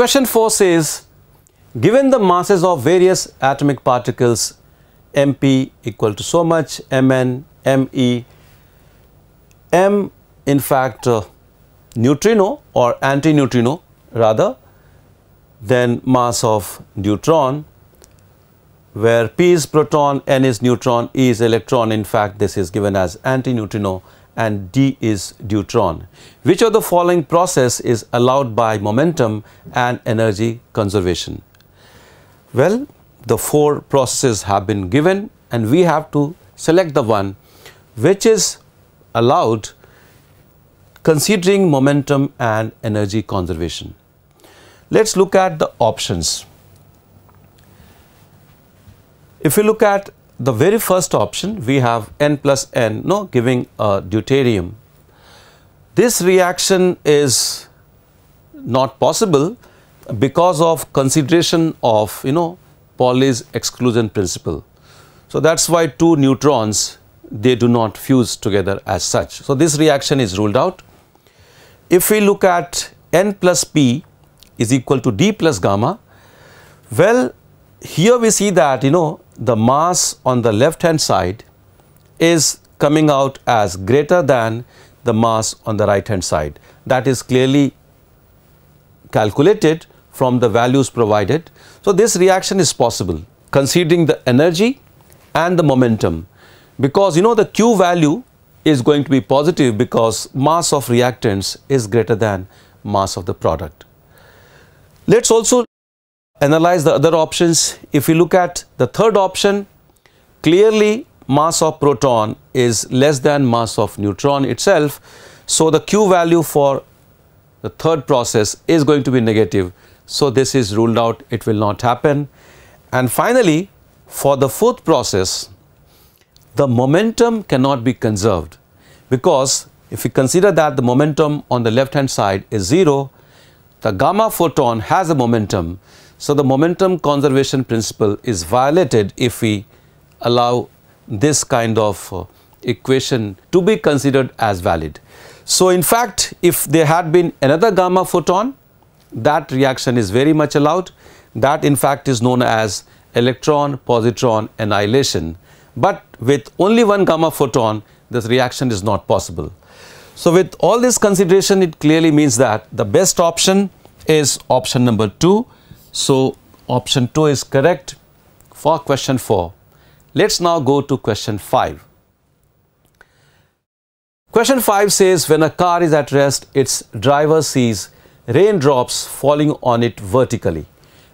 Question 4 says, given the masses of various atomic particles mp equal to so much, mn, me, m in fact uh, neutrino or antineutrino rather than mass of neutron where p is proton, n is neutron, e is electron. In fact this is given as antineutrino and d is deuteron. Which of the following process is allowed by momentum and energy conservation? Well, the four processes have been given and we have to select the one which is allowed considering momentum and energy conservation. Let us look at the options. If we look at the very first option, we have n plus n, no, giving a deuterium. This reaction is not possible because of consideration of, you know, Pauli's exclusion principle. So that's why two neutrons they do not fuse together as such. So this reaction is ruled out. If we look at n plus p is equal to d plus gamma, well here we see that you know the mass on the left hand side is coming out as greater than the mass on the right hand side. That is clearly calculated from the values provided. So, this reaction is possible considering the energy and the momentum because you know the Q value is going to be positive because mass of reactants is greater than mass of the product. Let us also analyze the other options. If we look at the third option, clearly mass of proton is less than mass of neutron itself. So, the Q value for the third process is going to be negative. So, this is ruled out, it will not happen. And finally, for the fourth process, the momentum cannot be conserved because if we consider that the momentum on the left hand side is 0, the gamma photon has a momentum. So, the momentum conservation principle is violated if we allow this kind of uh, equation to be considered as valid. So, in fact, if there had been another gamma photon, that reaction is very much allowed. That in fact is known as electron positron annihilation. But with only one gamma photon, this reaction is not possible. So, with all this consideration, it clearly means that the best option is option number 2. So, option 2 is correct for question 4. Let us now go to question 5. Question 5 says when a car is at rest, its driver sees raindrops falling on it vertically.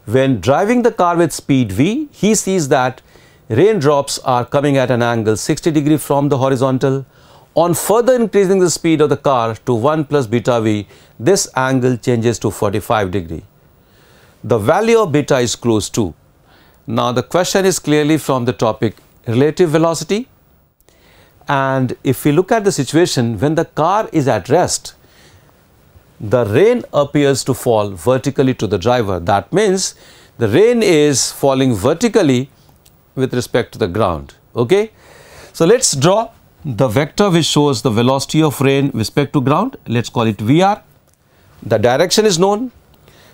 When driving the car with speed v, he sees that raindrops are coming at an angle 60 degree from the horizontal. On further increasing the speed of the car to 1 plus beta v, this angle changes to 45 degree. The value of beta is close to. Now the question is clearly from the topic relative velocity and if we look at the situation when the car is at rest, the rain appears to fall vertically to the driver. That means the rain is falling vertically with respect to the ground. Okay. So, let us draw the vector which shows the velocity of rain with respect to ground. Let us call it VR. The direction is known.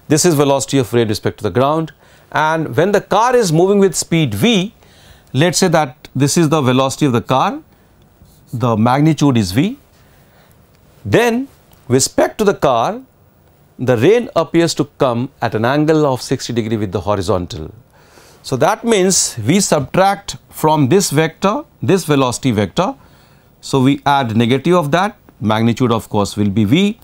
This is velocity of rain with respect to the ground. And when the car is moving with speed V, let us say that this is the velocity of the car, the magnitude is V. Then respect to the car, the rain appears to come at an angle of 60 degree with the horizontal. So that means we subtract from this vector, this velocity vector. So we add negative of that, magnitude of course will be V.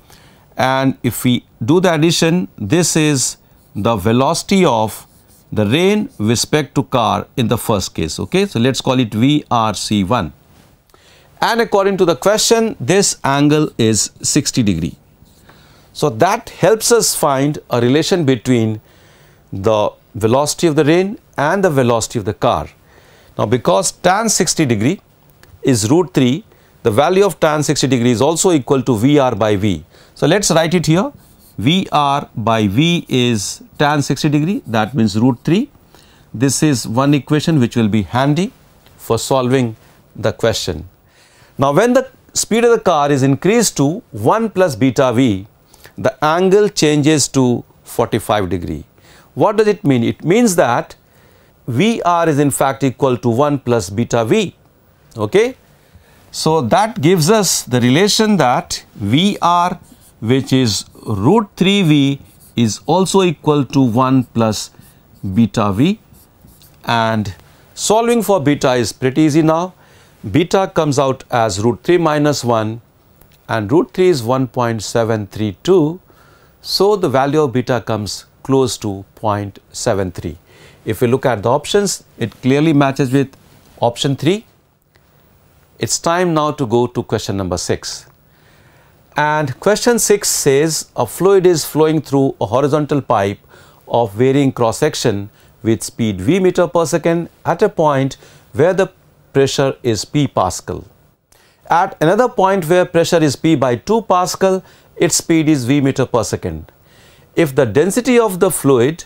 And if we do the addition, this is the velocity of the rain with respect to car in the first case. Okay, so let's call it VRC1. And according to the question, this angle is 60 degree. So that helps us find a relation between the velocity of the rain and the velocity of the car. Now because tan 60 degree is root 3, the value of tan 60 degree is also equal to VR by V. So let's write it here. VR by V is tan 60 degree that means root 3. This is one equation which will be handy for solving the question. Now when the speed of the car is increased to 1 plus beta V, the angle changes to 45 degree. What does it mean? It means that VR is in fact equal to 1 plus beta V. Okay? So that gives us the relation that VR which is root 3V is also equal to 1 plus beta V and solving for beta is pretty easy now. Beta comes out as root 3 minus 1 and root 3 is 1.732. So the value of beta comes close to 0.73. If we look at the options, it clearly matches with option 3. It's time now to go to question number 6. And question 6 says a fluid is flowing through a horizontal pipe of varying cross section with speed v meter per second at a point where the pressure is p pascal. At another point where pressure is p by 2 pascal, its speed is v meter per second. If the density of the fluid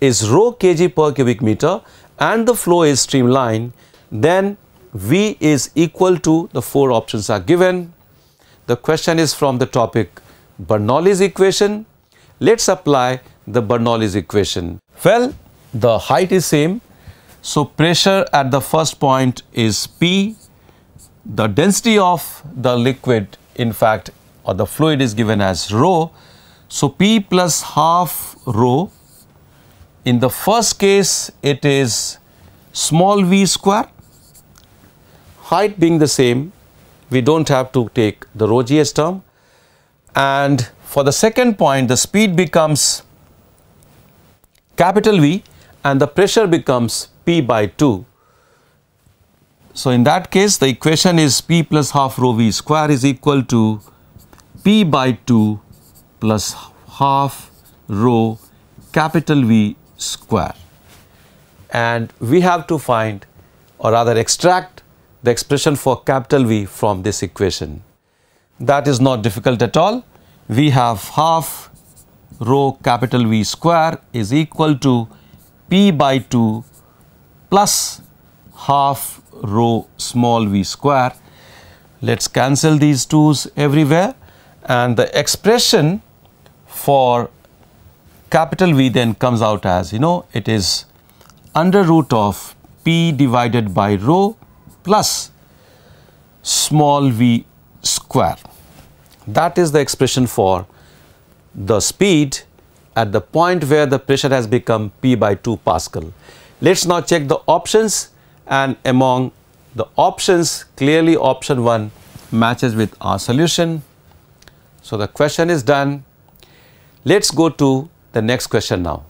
is rho kg per cubic meter and the flow is streamline, then V is equal to the four options are given. The question is from the topic Bernoulli's equation. Let's apply the Bernoulli's equation. Well, the height is same. So pressure at the first point is P. The density of the liquid in fact or the fluid is given as rho. So P plus half rho. In the first case it is small v square height being the same, we don't have to take the rho gs term. And for the second point, the speed becomes capital V and the pressure becomes P by 2. So in that case, the equation is P plus half rho V square is equal to P by 2 plus half rho capital V square. And we have to find or rather extract the expression for capital V from this equation. That is not difficult at all. We have half rho capital V square is equal to P by 2 plus half rho small v square. Let's cancel these 2's everywhere and the expression for capital V then comes out as you know it is under root of P divided by rho plus small v square. That is the expression for the speed at the point where the pressure has become P by 2 Pascal. Let's now check the options and among the options clearly option 1 matches with our solution. So, the question is done. Let's go to the next question now.